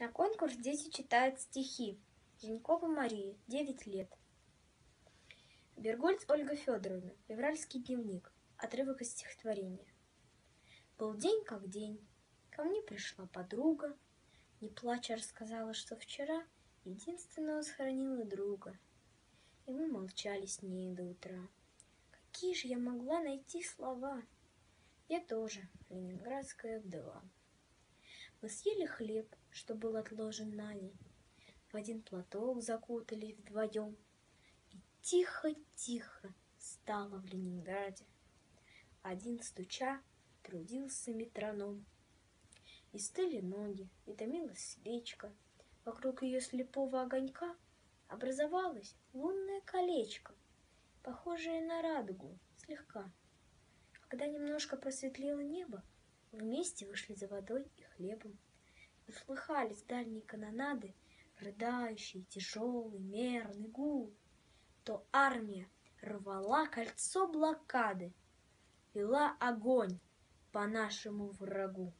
На конкурс дети читают стихи. Зинькова Мария, 9 лет. Бергольц Ольга Федоровна, Февральский дневник, отрывок из стихотворения. Был день как день, ко мне пришла подруга, не плача рассказала, что вчера единственного сохранила друга. И мы молчали с ней до утра. Какие же я могла найти слова? Я тоже, ленинградская вдова. Мы съели хлеб, что был отложен на день, В один платок закутались вдвоем, И тихо-тихо стало в Ленинграде. Один стуча трудился метроном. И стыли ноги, и томилась свечка. Вокруг ее слепого огонька Образовалось лунное колечко, Похожее на радугу слегка. Когда немножко просветлело небо, Вместе вышли за водой и хлебом. И услыхались дальние канонады, Рыдающий, тяжелый, мерный гул. То армия рвала кольцо блокады, Вела огонь по нашему врагу.